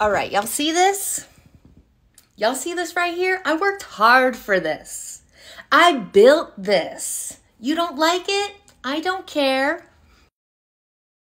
All right, y'all see this? Y'all see this right here? I worked hard for this. I built this. You don't like it? I don't care.